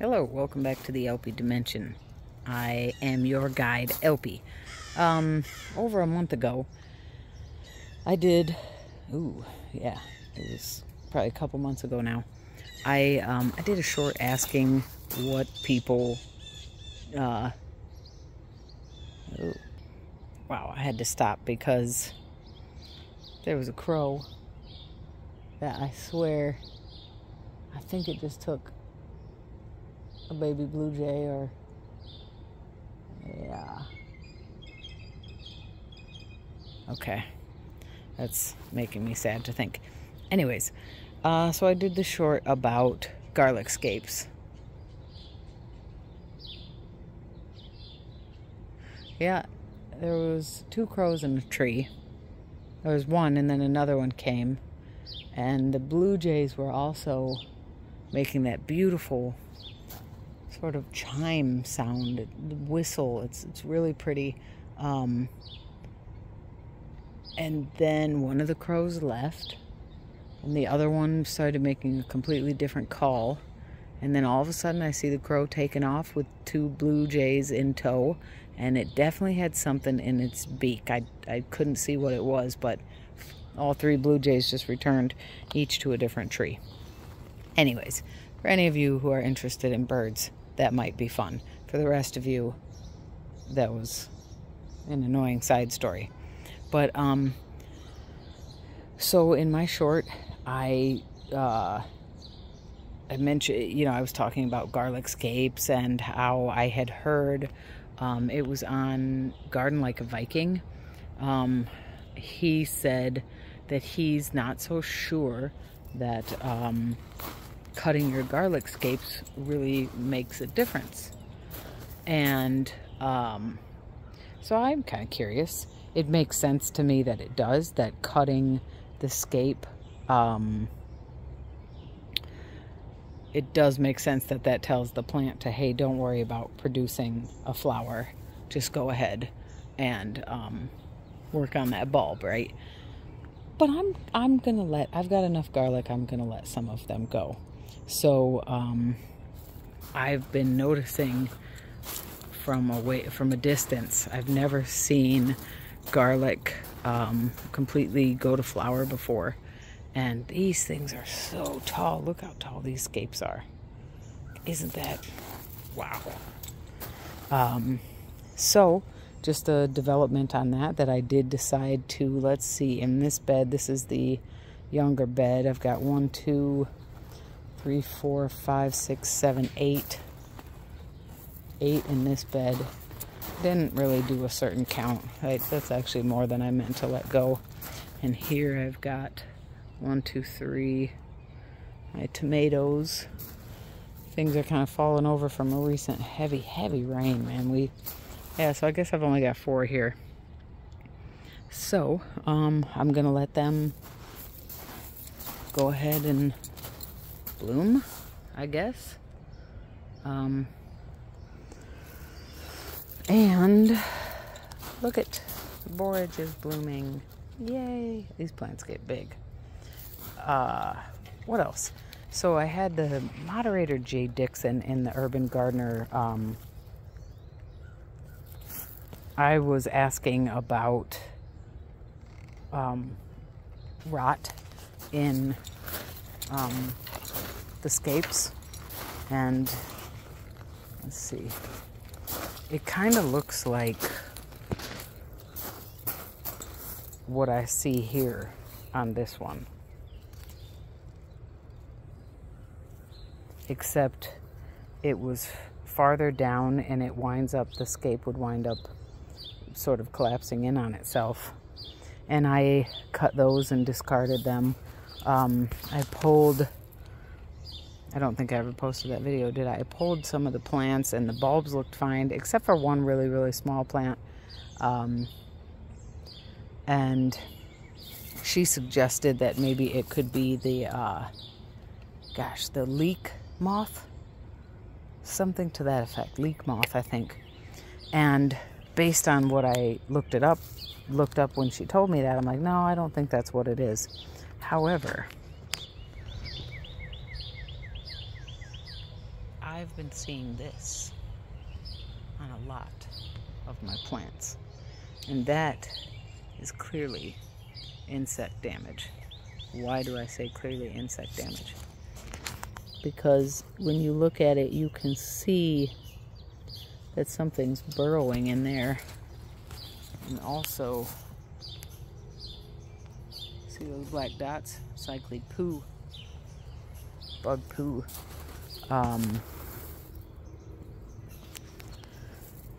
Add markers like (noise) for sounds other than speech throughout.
Hello, welcome back to the Elpy Dimension. I am your guide, Elpy. Um, over a month ago, I did, ooh, yeah, it was probably a couple months ago now. I, um, I did a short asking what people, uh, ooh, wow, I had to stop because there was a crow that I swear, I think it just took a baby blue jay or yeah. Okay. That's making me sad to think. Anyways uh, so I did the short about garlic scapes. Yeah there was two crows in a tree. There was one and then another one came. And the blue jays were also making that beautiful sort of chime sound, whistle. It's it's really pretty. Um, and then one of the crows left, and the other one started making a completely different call. And then all of a sudden, I see the crow taking off with two blue jays in tow, and it definitely had something in its beak. I, I couldn't see what it was, but all three blue jays just returned, each to a different tree. Anyways, for any of you who are interested in birds, that might be fun. For the rest of you, that was an annoying side story. But, um, so in my short, I, uh, I mentioned, you know, I was talking about garlic scapes and how I had heard um, it was on Garden Like a Viking. Um, he said that he's not so sure that um, cutting your garlic scapes really makes a difference. And um, so I'm kind of curious. It makes sense to me that it does, that cutting the scape, um, it does make sense that that tells the plant to, hey, don't worry about producing a flower. Just go ahead and um, work on that bulb, right? But I'm I'm gonna let I've got enough garlic. I'm gonna let some of them go. So um, I've been noticing from a from a distance. I've never seen garlic um, completely go to flower before, and these things are so tall. Look how tall these scapes are. Isn't that wow? Um, so just a development on that that I did decide to let's see in this bed. This is the younger bed. I've got one, two three, four, five, six, seven, eight. Eight in this bed. Didn't really do a certain count. Right? That's actually more than I meant to let go. And here I've got one, two, three, my tomatoes. Things are kind of falling over from a recent heavy, heavy rain, man. We, yeah, so I guess I've only got four here. So, um, I'm going to let them go ahead and bloom, I guess. Um, and look at the borage is blooming. Yay! These plants get big. Uh, what else? So I had the moderator Jay Dixon in the Urban Gardener. Um, I was asking about um, rot in um, the scapes. And let's see. It kind of looks like what I see here on this one. Except it was farther down and it winds up the scape would wind up sort of collapsing in on itself. And I cut those and discarded them. Um, I pulled I don't think I ever posted that video, did I? I pulled some of the plants and the bulbs looked fine, except for one really, really small plant. Um, and she suggested that maybe it could be the, uh, gosh, the leek moth. Something to that effect. Leek moth, I think. And based on what I looked it up, looked up when she told me that, I'm like, no, I don't think that's what it is. However, I've been seeing this on a lot of my plants. And that is clearly insect damage. Why do I say clearly insect damage? Because when you look at it, you can see that something's burrowing in there. And also, see those black dots? Cyclid poo. Bug poo. Um,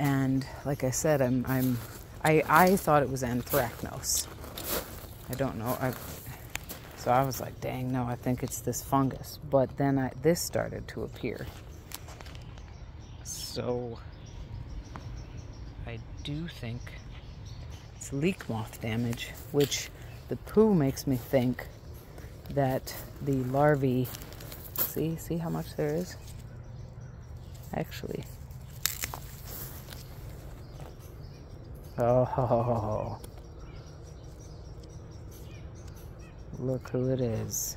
and like I said, I'm, I'm, I, I thought it was anthracnose. I don't know. I, so I was like, dang, no, I think it's this fungus. But then I, this started to appear. So I do think it's leek moth damage, which the poo makes me think that the larvae, see, see how much there is? Actually, Oh, look who it is.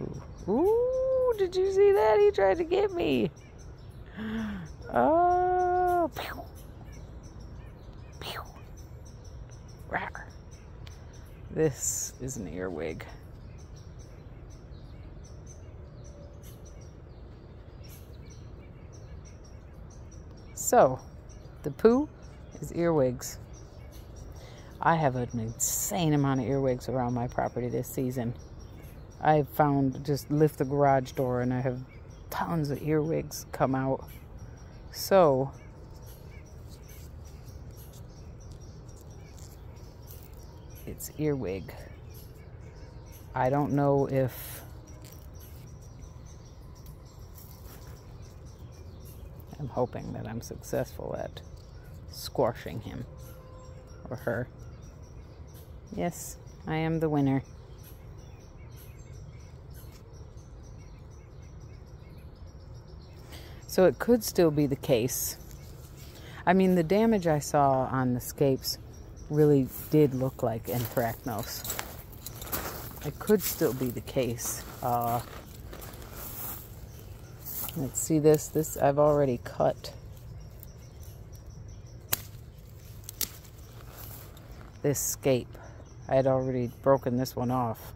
Ooh. Ooh, did you see that? He tried to get me. Oh, pew. Pew. Rawr. This is an earwig. So, the poo is earwigs. I have an insane amount of earwigs around my property this season. I've found just lift the garage door and I have tons of earwigs come out. So, it's earwig. I don't know if I'm hoping that I'm successful at squashing him or her. Yes, I am the winner. So it could still be the case. I mean, the damage I saw on the scapes really did look like anthracnose. It could still be the case. Uh, Let's see this. This I've already cut. This scape. I had already broken this one off.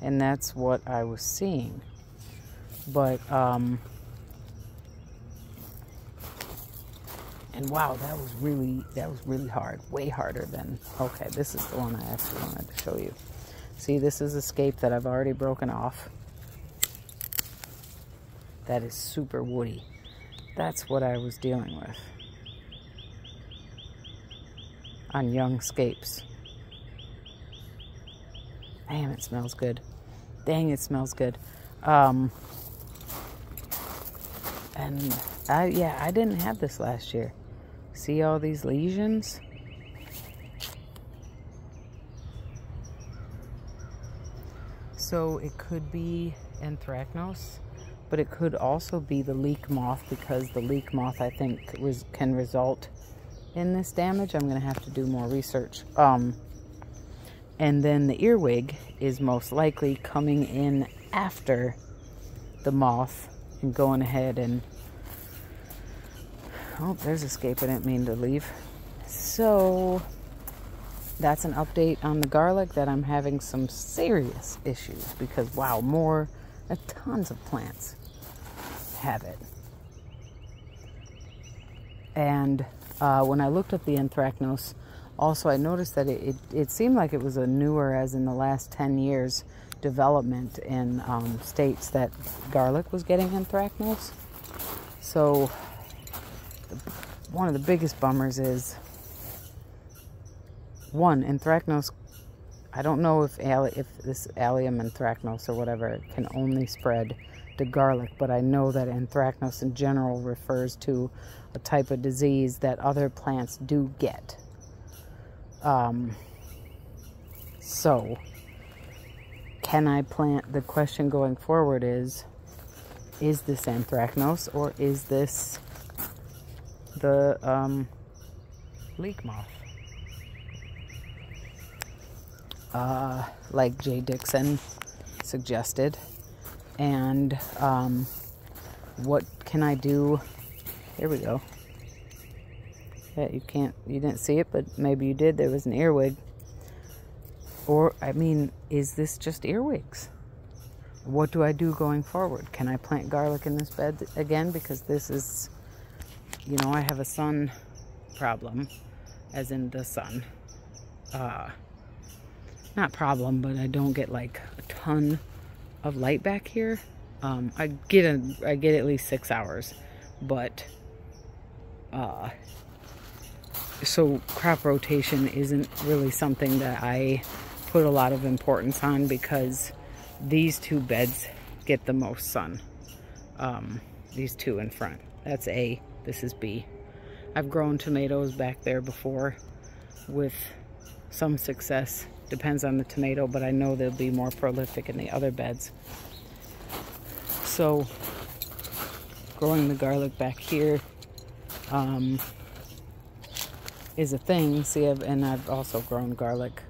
And that's what I was seeing. But, um, and wow, that was really, that was really hard. Way harder than, okay, this is the one I actually wanted to show you. See, this is a scape that I've already broken off that is super woody. That's what I was dealing with on young scapes. Damn, it smells good. Dang, it smells good. Um, and I, yeah, I didn't have this last year. See all these lesions? So it could be anthracnose but it could also be the leek moth because the leek moth I think res can result in this damage. I'm going to have to do more research. Um, and then the earwig is most likely coming in after the moth and going ahead and oh there's escape I didn't mean to leave so that's an update on the garlic that I'm having some serious issues because wow more tons of plants have it. And uh, when I looked up the anthracnose, also I noticed that it, it, it, seemed like it was a newer, as in the last 10 years, development in um, states that garlic was getting anthracnose. So one of the biggest bummers is one, anthracnose I don't know if if this allium anthracnose or whatever can only spread to garlic, but I know that anthracnose in general refers to a type of disease that other plants do get. Um, so, can I plant? The question going forward is is this anthracnose or is this the um, leek moth? Uh, like Jay Dixon suggested, and um, what can I do? Here we go. Yeah, you can't, you didn't see it, but maybe you did. There was an earwig. Or, I mean, is this just earwigs? What do I do going forward? Can I plant garlic in this bed again? Because this is, you know, I have a sun problem, as in the sun. Uh, not problem, but I don't get like a ton of light back here. Um, I get a, I get at least six hours, but uh, so crop rotation isn't really something that I put a lot of importance on because these two beds get the most sun. Um, these two in front. That's A, this is B. I've grown tomatoes back there before with some success. Depends on the tomato, but I know they'll be more prolific in the other beds. So, growing the garlic back here um, is a thing. See, I've, and I've also grown garlic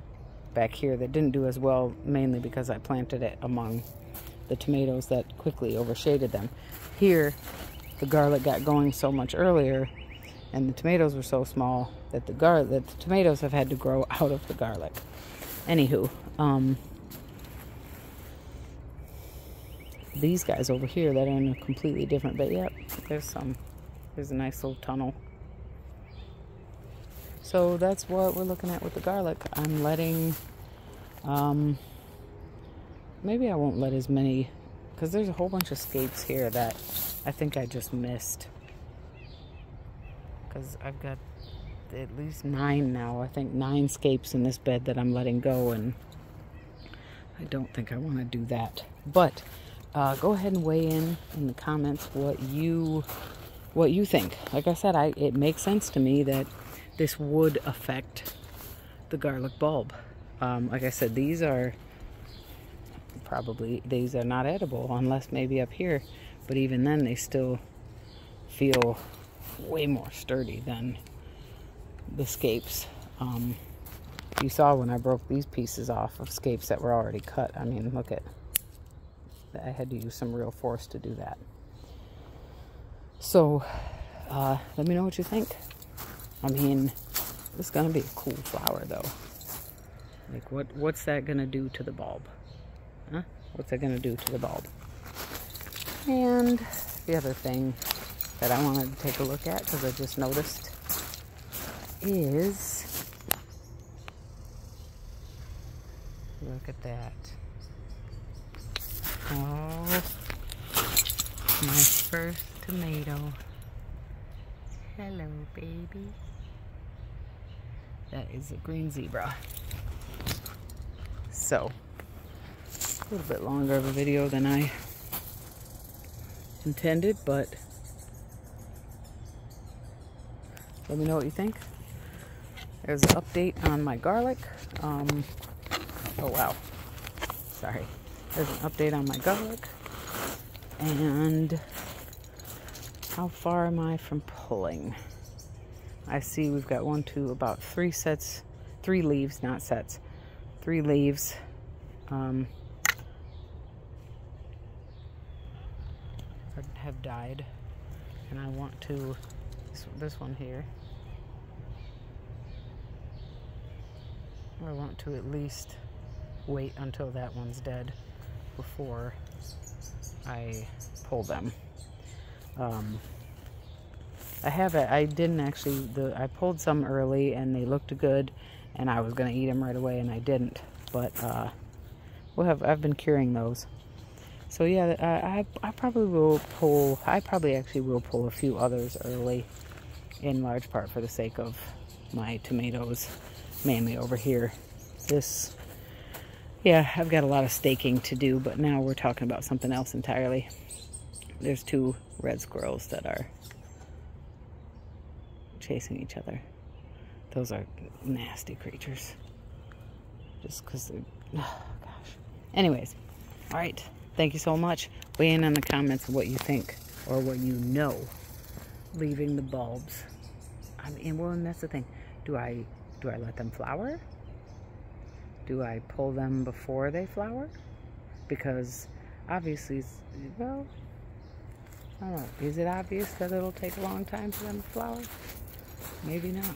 back here that didn't do as well, mainly because I planted it among the tomatoes that quickly overshaded them. Here, the garlic got going so much earlier, and the tomatoes were so small that the gar that the tomatoes have had to grow out of the garlic. Anywho, um, these guys over here that are in a completely different bed. Yep, there's some. There's a nice little tunnel. So that's what we're looking at with the garlic. I'm letting, um, maybe I won't let as many, because there's a whole bunch of scapes here that I think I just missed. Because I've got at least nine now. I think nine scapes in this bed that I'm letting go, and I don't think I want to do that. But uh, go ahead and weigh in in the comments what you what you think. Like I said, I it makes sense to me that this would affect the garlic bulb. Um, like I said, these are probably, these are not edible unless maybe up here. But even then, they still feel way more sturdy than the scapes. Um, you saw when I broke these pieces off of scapes that were already cut. I mean, look at, I had to use some real force to do that. So, uh, let me know what you think. I mean, it's gonna be a cool flower though. Like what what's that gonna do to the bulb? Huh? What's that gonna do to the bulb? And the other thing that I wanted to take a look at because I just noticed is look at that. Oh, my first tomato. Hello, baby. That is a green zebra. So, a little bit longer of a video than I intended, but let me know what you think. There's an update on my garlic. Um, oh, wow. Sorry. There's an update on my garlic. And how far am I from pulling? I see we've got one, two, about three sets, three leaves, not sets, three leaves. Um, have died. And I want to, this, this one here, I want to at least wait until that one's dead before I pull them. Um, I have it. I didn't actually. The I pulled some early and they looked good, and I was gonna eat them right away, and I didn't. But uh, we'll have. I've been curing those. So yeah, I, I probably will pull. I probably actually will pull a few others early, in large part for the sake of my tomatoes, mainly over here. This, yeah, I've got a lot of staking to do, but now we're talking about something else entirely. There's two red squirrels that are chasing each other. Those are nasty creatures. Just because they're, oh (sighs) gosh. Anyways, all right. Thank you so much. Weigh in on the comments what you think or what you know leaving the bulbs. I mean, well, and that's the thing. Do I, do I let them flower? Do I pull them before they flower? Because obviously, well, I don't know. Is it obvious that it'll take a long time for them to flower? Maybe not.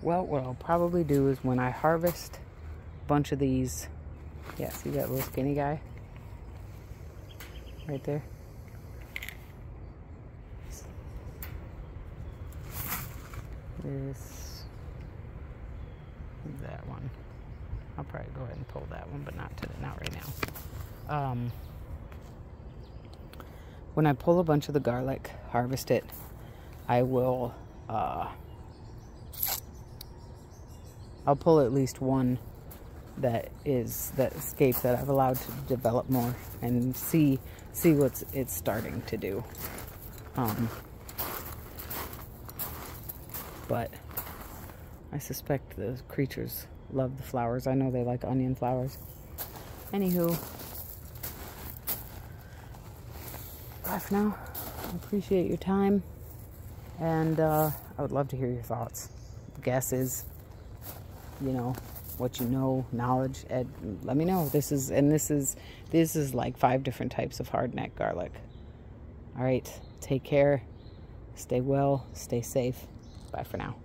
Well, what I'll probably do is when I harvest a bunch of these, yeah, see that little skinny guy? Right there? This, that one. I'll probably go ahead and pull that one, but not not right now. Um, when I pull a bunch of the garlic, harvest it, I will, uh, I'll pull at least one that is that escape that I've allowed to develop more and see see what's it's starting to do. Um, but I suspect the creatures love the flowers. I know they like onion flowers. Anywho, bye for now. I appreciate your time. And uh, I would love to hear your thoughts, guesses, you know, what you know, knowledge. Ed, let me know. This is, and this is, this is like five different types of hardneck garlic. All right. Take care. Stay well. Stay safe. Bye for now.